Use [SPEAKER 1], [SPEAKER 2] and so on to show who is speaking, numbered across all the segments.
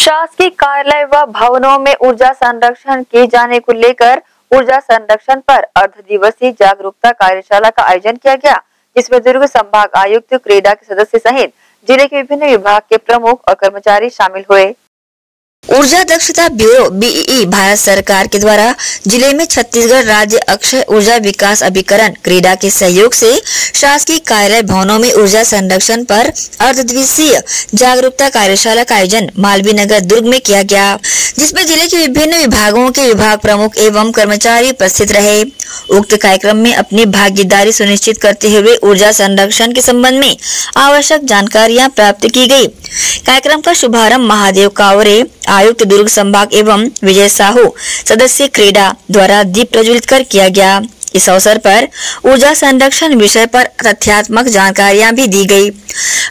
[SPEAKER 1] शासकीय कार्यालय व भवनों में ऊर्जा संरक्षण किए जाने को लेकर ऊर्जा संरक्षण पर अर्ध दिवसीय जागरूकता कार्यशाला का आयोजन किया गया, जिसमें दुर्ग संभाग आयुक्त, क्रीडा के सदस्य सहित ज़िले के विभिन्न विभाग के प्रमुख और कर्मचारी शामिल हुए।
[SPEAKER 2] ऊर्जा दक्षता ब्यूरो, बीईई, भारत सरकार के द्वारा ज़िले में छत्तीसगढ़ राज्य अक्षय ऊर्जा विकास अभिकरण क्रीडा के सहयोग से शासकीय कार्यालय भवनों में ऊर्जा संरक्षण पर अर्ध दिवसीय जागरूकता कार्यशाला का आयोजन मालवीय नगर दुर्ग में किया गया, जिसमें ज़िले के विभिन्न विभागों के विभाग प्रमुख एवं कर्मचारी उपस्थित रहे। उक्त कार्यक्रम में अपनी भागीदारी सुनिश्चित करते हुए ऊर्जा संरक्षण के संबंध में आवश्यक जानकारियाँ प्राप्त की गई। कार्यक्रम का शुभारंभ महादेव कावरे आयुक्त दुर्ग संभाग एवं विजय साहू सदस्य क्रीडा द्वारा दीप प्रज्वलित कर किया गया। इस अवसर पर ऊर्जा संरक्षण विषय पर तथ्यात्मक जानकारियाँ भी दी गई।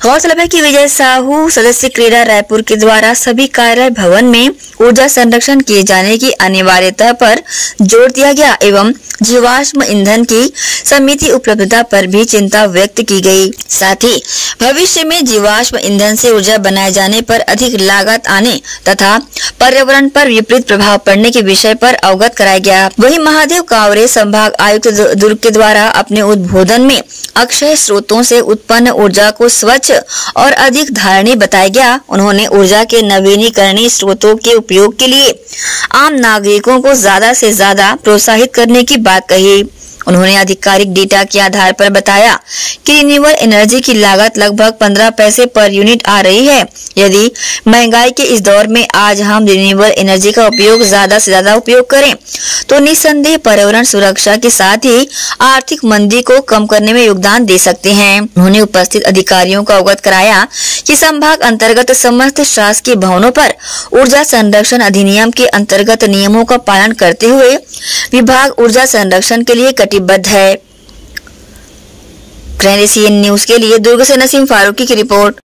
[SPEAKER 2] गौरतलब है कि विजय साहू सदस्य क्रीडा रायपुर के द्वारा सभी कार्यालय भवन में ऊर्जा संरक्षण किए जाने की अनिवार्यता पर ज़ोर दिया गया एवं जीवाश्म ईंधन की समिति उपलब्धता पर भी चिंता व्यक्त की गई। साथ ही, भविष्य में जीवाश्म ईंधन से ऊर्जा बनाए जाने पर अधिक लागत आने तथा पर्यावरण पर विपरीत प्रभाव पड़ने के विषय पर अवगत कराया गया। वही महादेव कावरे संभाग आयुक्त दुर्ग के द्वारा अपने उद्बोधन में अक्षय स्रोतों से उत्पन्न ऊर्जा स्वच्छ और अधिक धारणी बताया गया। उन्होंने ऊर्जा के नवीनीकरणीय स्रोतों के उपयोग के लिए आम नागरिकों को ज़्यादा से ज़्यादा प्रोत्साहित करने की बात कही। उन्होंने आधिकारिक डेटा के आधार पर बताया कि रिन्यूएबल एनर्जी की लागत लगभग 15 पैसे पर यूनिट आ रही है। यदि महँगाई के इस दौर में आज हम रिन्यूएबल एनर्जी का उपयोग ज़्यादा से ज़्यादा उपयोग करें तो निस्संदेह पर्यावरण सुरक्षा के साथ ही आर्थिक मंदी को कम करने में योगदान दे सकते हैं। उन्होंने उपस्थित अधिकारियों को अवगत कराया कि संभाग अंतर्गत समस्त शासकीय भवनों पर ऊर्जा संरक्षण अधिनियम के अंतर्गत नियमों का पालन करते हुए विभाग ऊर्जा संरक्षण के लिए कटिबद्ध है। न्यूज़ के लिए दुर्ग से नसीम फारूकी की रिपोर्ट।